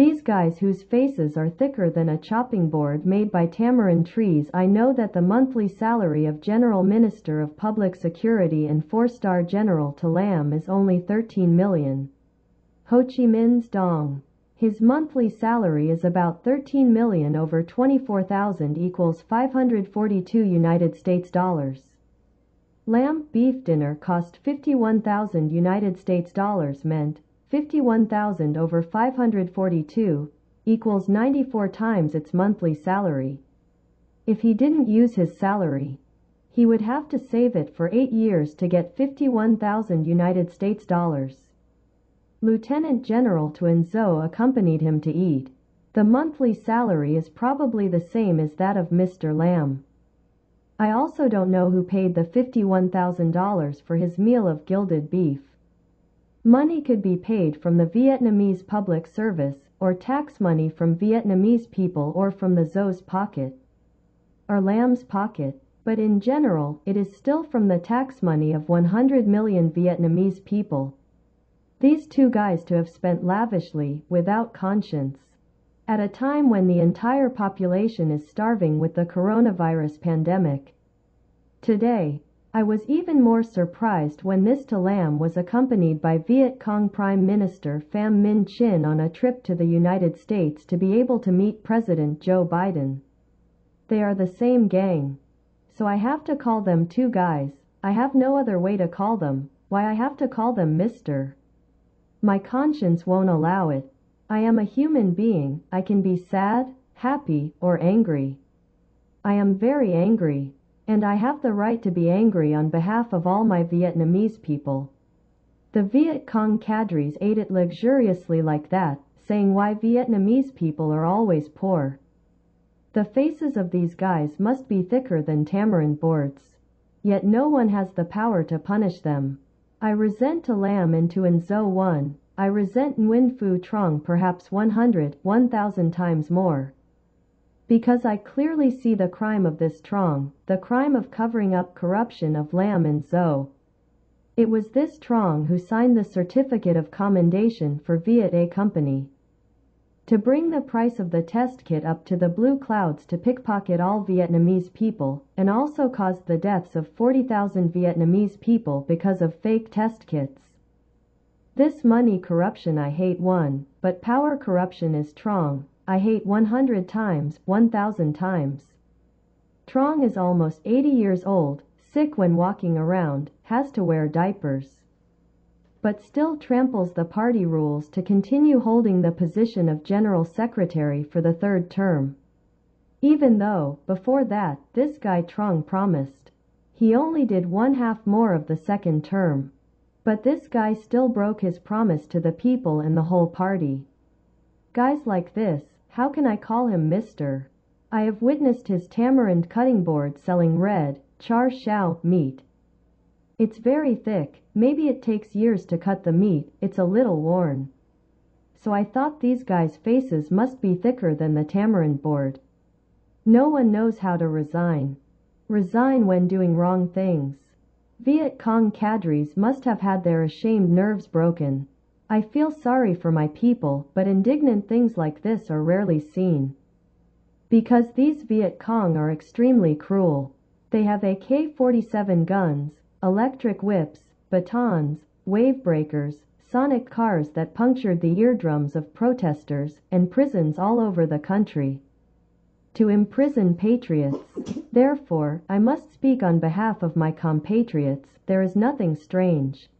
These guys whose faces are thicker than a chopping board made by tamarind trees I know that the monthly salary of General Minister of Public Security and four-star General To Lam is only 13 million. Ho Chi Minh's Dong. His monthly salary is about 13 million over 24,000 equals 542 United States dollars. Lam beef dinner cost 51,000 United States dollars meant 51,000 over 542 equals 94 times its monthly salary. If he didn't use his salary, he would have to save it for 8 years to get 51,000 United States dollars. Lieutenant General To An Xo accompanied him to eat. The monthly salary is probably the same as that of Mr. Lam. I also don't know who paid the $51,000 for his meal of gilded beef. Money could be paid from the Vietnamese public service, or tax money from Vietnamese people or from the Xo's pocket. Or Lam's pocket, but in general, it is still from the tax money of 100 million Vietnamese people. These two guys to have spent lavishly, without conscience. At a time when the entire population is starving with the coronavirus pandemic. Today, I was even more surprised when this Lam was accompanied by Viet Cong Prime Minister Pham Minh Chinh on a trip to the United States to be able to meet President Joe Biden. They are the same gang. So I have to call them two guys. I have no other way to call them. Why I have to call them Mr. My conscience won't allow it. I am a human being. I can be sad, happy, or angry. I am very angry. And I have the right to be angry on behalf of all my Vietnamese people. The Viet Cong cadres ate it luxuriously like that, saying why Vietnamese people are always poor. The faces of these guys must be thicker than tamarind boards. Yet no one has the power to punish them. I resent To Lam and To An Xo one. I resent Nguyen Phu Trong perhaps 100, 1000 times more. Because I clearly see the crime of this Trong, the crime of covering up corruption of Lam and Xo. It was this Trong who signed the certificate of commendation for Viet A Company. To bring the price of the test kit up to the blue clouds to pickpocket all Vietnamese people, and also caused the deaths of 40,000 Vietnamese people because of fake test kits. This money corruption I hate one, but power corruption is Trong, I hate 100 times, 1000 times. Trong is almost 80 years old, sick when walking around, has to wear diapers. But still tramples the party rules to continue holding the position of General Secretary for the third term. Even though, before that, this guy Trong promised. He only did one half more of the second term. But this guy still broke his promise to the people and the whole party. Guys like this, how can I call him Mr.? I have witnessed his tamarind cutting board selling red, char shao, meat. It's very thick, maybe it takes years to cut the meat, it's a little worn. So I thought these guys' faces must be thicker than the tamarind board. No one knows how to resign. Resign when doing wrong things. Viet Cong cadres must have had their ashamed nerves broken. I feel sorry for my people, but indignant things like this are rarely seen. Because these Viet Cong are extremely cruel. They have AK-47 guns, electric whips, batons, wave breakers, sonic cars that punctured the eardrums of protesters, and prisons all over the country. To imprison patriots. Therefore, I must speak on behalf of my compatriots, there is nothing strange.